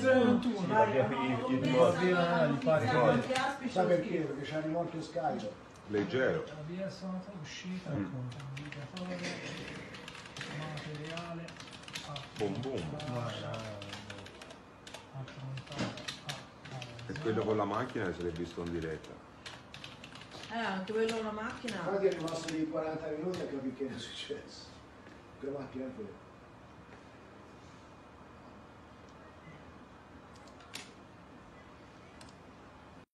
021. Vai, i- i- i- Via, Sai perché? Perché c'è molto scarico. Leggero. la via sono uscita, Mm. indicatore, materiale, ah, Boom boom. E quello con la macchina se l'è visto in diretta. Eh, anche quello con la macchina. Infatti è rimasto di 40 minuti a capire che è successo. Che macchina è quella?